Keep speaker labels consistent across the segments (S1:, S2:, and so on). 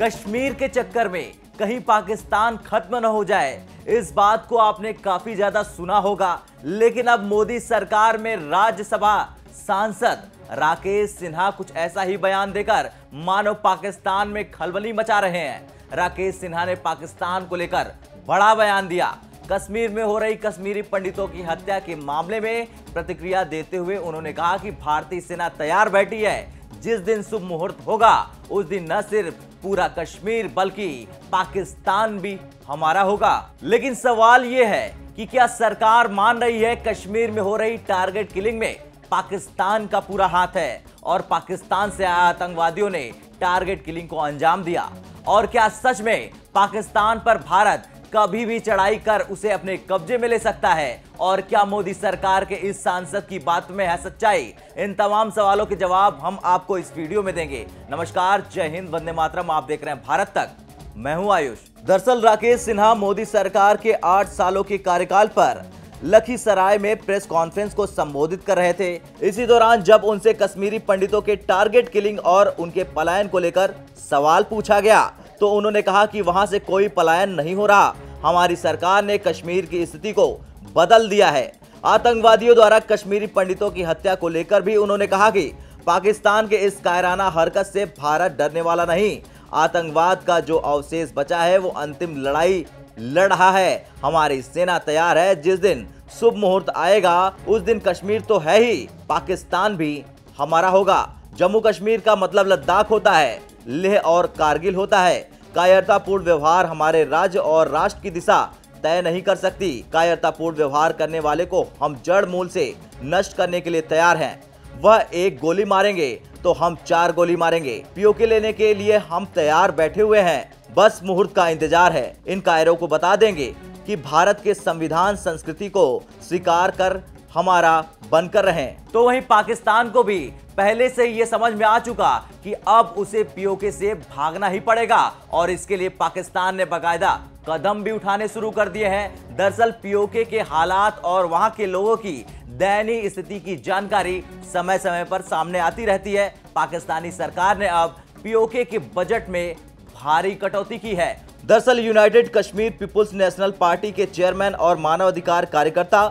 S1: कश्मीर के चक्कर में कहीं पाकिस्तान खत्म न हो जाए। इस बात को आपने काफ़ी ज़्यादा सुना होगा, लेकिन अब मोदी सरकार में राज्यसभा सांसद राकेश सिन्हा कुछ ऐसा ही बयान देकर मानो पाकिस्तान में खलबली मचा रहे हैं। राकेश सिन्हा ने पाकिस्तान को लेकर बड़ा बयान दिया। कश्मीर में हो रही कश्मीरी पंडितों की हत्या के मामले में प्रतिक्रिया देते हुए उन्होंने कहा कि भारतीय सेना तैयार बैठी है। जिस दिन शुभ मुहूर्त होगा, उस दिन न सिर्फ़ पूरा कश्मीर, बल्कि पाकिस्तान भी हमारा होगा। लेकिन सवाल यह है कि क्या सरकार मान रही है कश्मीर में हो रही टारगेट किलिंग में? पाकिस्तान का पूरा हाथ है और पाकिस्तान से आए आतंकवादियों ने टारगेट किलिंग को अंजाम दिया। और क्या सच में पाकिस्तान पर भारत कभी भी चढ़ाई कर उसे अपने कब्जे में ले सकता है। और क्या मोदी सरकार के इस सांसद की बात में है सच्चाई? इन तमाम सवालों के जवाब हम आपको इस वीडियो में देंगे। नमस्कार, जय हिंद, वंदे मातरम। आप देख रहे हैं भारत तक। मैं हूँ आयुष। दरअसल राकेश सिन्हा मोदी सरकार के आठ सालों के कार्यकाल पर लखीसराय में प्रेस कॉन्फ्रेंस को संबोधित कर रहे थे। इसी दौरान जब उनसे कश्मीरी पंडितों के टारगेट किलिंग और उनके पलायन को लेकर सवाल पूछा गया तो उन्होंने कहा कि वहाँ से कोई पलायन नहीं हो रहा। हमारी सरकार ने कश्मीर की स्थिति को बदल दिया है। आतंकवादियों द्वारा कश्मीरी पंडितों की हत्या को लेकर भी उन्होंने कहा कि पाकिस्तान के इस कायराना हरकत से भारत डरने वाला नहीं। आतंकवाद का जो अवशेष बचा है, वो अंतिम लड़ाई लड़ रहा है। हमारी सेना तैयार है, जिस दिन शुभ मुहूर्त आएगा, उस दिन कश्मीर तो है ही। पाकिस्तान भी हमारा होगा। जम्मू कश्मीर का मतलब लद्दाख होता है। लेह और कारगिल होता है। कायरतापूर्ण व्यवहार हमारे राज्य और राष्ट्र की दिशा तय नहीं कर सकती। कायरतापूर्ण व्यवहार करने वाले को हम जड़ मूल से नष्ट करने के लिए तैयार हैं। वह एक गोली मारेंगे तो हम चार गोली मारेंगे। पीओके लेने के लिए हम तैयार बैठे हुए हैं। बस मुहूर्त का इंतज़ार है। इन कायरों को बता देंगे कि भारत के संविधान संस्कृति को स्वीकार कर हमारा बनकर रहें। तो वहीं पाकिस्तान को भी पहले से ये समझ में आ चुका कि अब उसे पीओके से भागना ही पड़ेगा और इसके लिए पाकिस्तान ने बकायदा कदम भी उठाने शुरू कर दिए हैं। दरअसल पीओके के हालात और वहाँ के लोगों की दयनीय स्थिति की जानकारी समय समय पर सामने आती रहती है। पाकिस्तानी सरकार ने अब पीओके के बजट में भारी कटौती की है। दरअसल United Kashmir People's National Party के चेयरमैन और मानवाधिकार कार्यकर्ता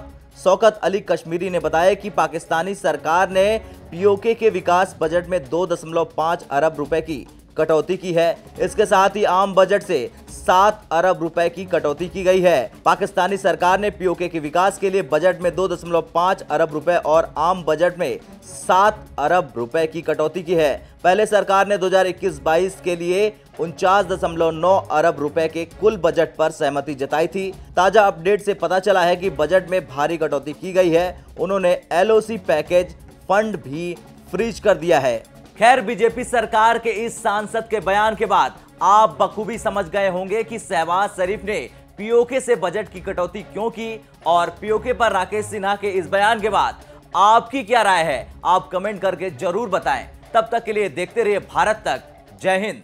S1: शौकत अली कश्मीरी ने बताया कि पाकिस्तानी सरकार ने पीओके के विकास बजट में 2.5 अरब रुपए की कटौती की है। इसके साथ ही आम बजट से सात अरब रुपए की कटौती की गई है। पाकिस्तानी सरकार ने पीओके के विकास के लिए बजट में 2.5 अरब रुपए और आम बजट में सात अरब रुपए की कटौती की है। पहले सरकार ने 2021-22 के लिए उनचास दशमलव नौ अरब रुपए के कुल बजट पर सहमति जताई थी। ताज़ा अपडेट से पता चला है कि बजट में भारी कटौती की गई है। उन्होंने एलओसी पैकेज फंड भी फ्रीज कर दिया है। खैर, बीजेपी सरकार के इस सांसद के बयान के बाद आप बखूबी समझ गए होंगे कि शहबाज शरीफ ने पीओके से बजट की कटौती क्यों की और पीओके पर राकेश सिन्हा के इस बयान के बाद आपकी क्या राय है? आप कमेंट करके ज़रूर बताएँ। तब तक के लिए देखते रहिए भारत तक। जय हिंद।